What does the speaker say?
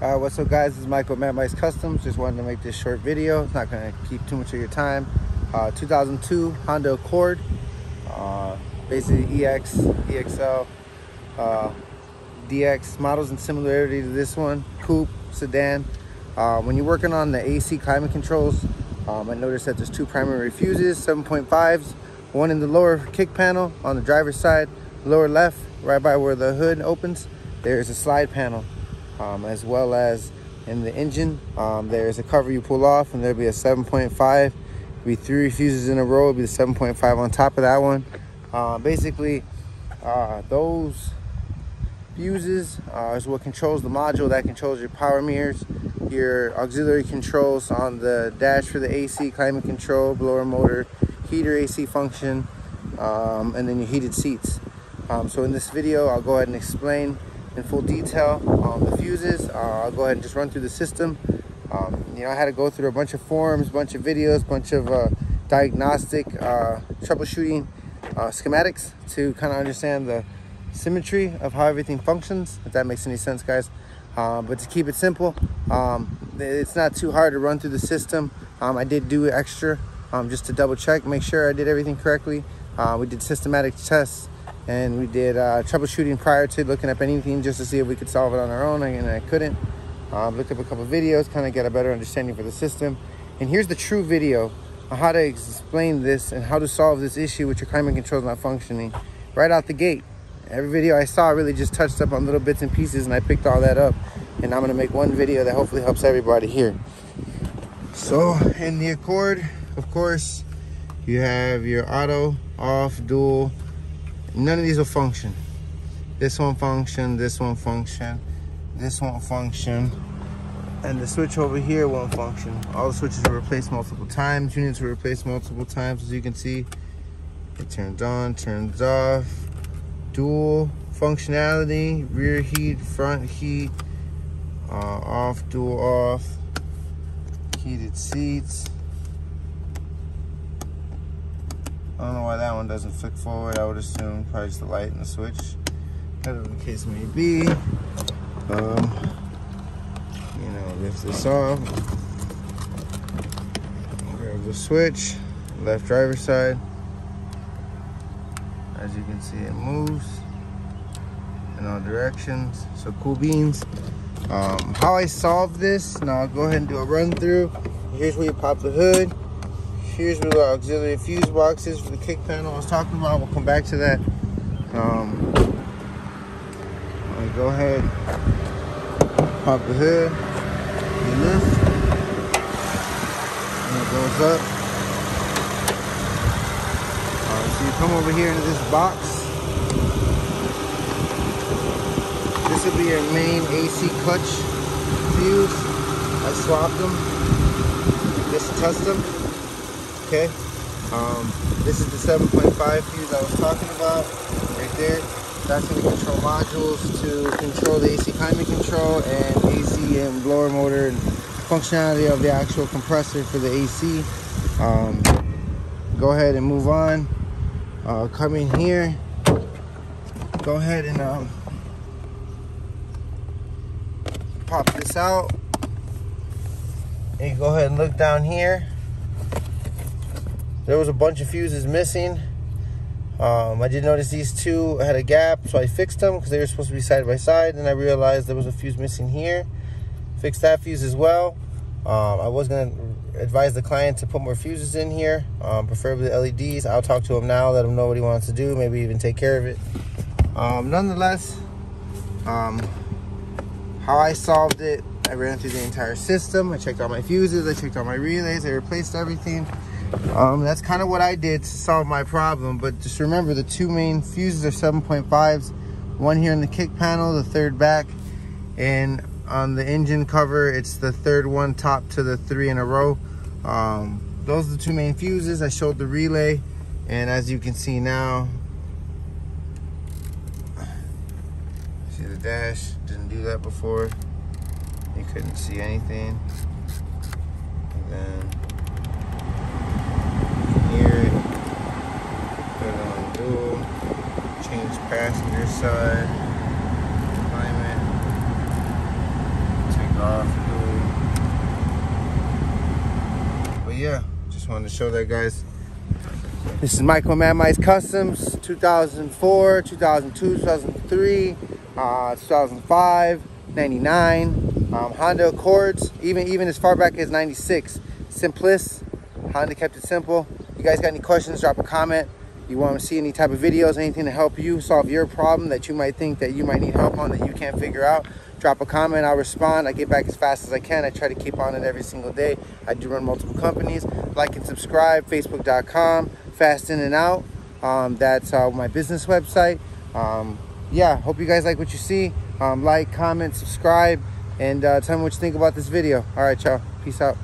Uh, what's up guys, this is Michael Mad Mike's Customs. Just wanted to make this short video. It's not gonna keep too much of your time. Uh, 2002 Honda Accord, uh, basically EX, EXL, uh, DX models in similarity to this one, coupe, sedan. Uh, when you're working on the AC climate controls, um, I noticed that there's two primary fuses, 7.5s, one in the lower kick panel on the driver's side, lower left, right by where the hood opens, there's a slide panel um, as well as in the engine. Um, there's a cover you pull off and there'll be a 7.5. Be three fuses in a row, it'll be the 7.5 on top of that one. Uh, basically, uh, those fuses uh, is what controls the module that controls your power mirrors, your auxiliary controls on the dash for the AC, climate control, blower motor, heater AC function, um, and then your heated seats. Um, so in this video, I'll go ahead and explain in full detail on the fuses. Uh, I'll go ahead and just run through the system. Um, you know, I had to go through a bunch of forums, bunch of videos, bunch of uh, diagnostic uh, troubleshooting uh, schematics to kind of understand the symmetry of how everything functions, if that makes any sense, guys. Uh, but to keep it simple, um, it's not too hard to run through the system. Um, I did do extra um, just to double check, make sure I did everything correctly. Uh, we did systematic tests and we did uh, troubleshooting prior to looking up anything just to see if we could solve it on our own and I couldn't. Uh, looked up a couple videos, kind of get a better understanding for the system. And here's the true video on how to explain this and how to solve this issue with your climate controls not functioning right out the gate. Every video I saw really just touched up on little bits and pieces and I picked all that up. And I'm gonna make one video that hopefully helps everybody here. So in the Accord, of course, you have your auto, off, dual, none of these will function. This won't function, this won't function, this won't function, and the switch over here won't function. All the switches are replaced multiple times, units were replaced multiple times, as you can see. It turns on, turns off, dual functionality, rear heat, front heat, uh, off, dual off, heated seats, I don't know why that one doesn't flick forward. I would assume probably just the light and the switch. Whatever the case may be. Um, you know, lift this off. Grab the switch, left driver side. As you can see, it moves in all directions. So cool beans. Um, how I solved this, now I'll go ahead and do a run through. Here's where you pop the hood. Here's where the auxiliary fuse boxes for the kick panel I was talking about. We'll come back to that. Um, go ahead, pop the hood, lift, and it goes up. so you come over here into this box. This will be your main AC clutch fuse. I swapped them just test them okay? Um, this is the 7.5 fuse I was talking about right there. That's going to control modules to control the AC climate control and AC and blower motor and functionality of the actual compressor for the AC. Um, go ahead and move on. Uh, come in here. Go ahead and um, pop this out. And go ahead and look down here there was a bunch of fuses missing. Um, I did notice these two had a gap, so I fixed them because they were supposed to be side by side. And I realized there was a fuse missing here. Fixed that fuse as well. Um, I was going to advise the client to put more fuses in here, um, preferably LEDs. I'll talk to him now, let him know what he wants to do, maybe even take care of it. Um, nonetheless, um, how I solved it, I ran through the entire system. I checked all my fuses, I checked all my relays, I replaced everything. Um, that's kind of what I did to solve my problem. But just remember the two main fuses are 7.5s. One here in the kick panel, the third back. And on the engine cover, it's the third one top to the three in a row. Um, those are the two main fuses. I showed the relay. And as you can see now, see the dash, didn't do that before. You couldn't see anything. And then here. Put it on dual. Change passenger side. Climate. Take off dual. But yeah, just wanted to show that guys. This is Michael Mad Mike's Customs, 2004, 2002, 2003, uh, 2005, 99, um, Honda Accords, even even as far back as 96. Simplest, Honda kept it simple. You guys got any questions, drop a comment. You want to see any type of videos, anything to help you solve your problem that you might think that you might need help on that you can't figure out, drop a comment, I'll respond. I get back as fast as I can. I try to keep on it every single day. I do run multiple companies. Like and subscribe, facebook.com, fast in and out. Um, that's uh, my business website. Um, yeah, hope you guys like what you see. Um, like, comment, subscribe, and uh, tell me what you think about this video. All right, y'all. Peace out.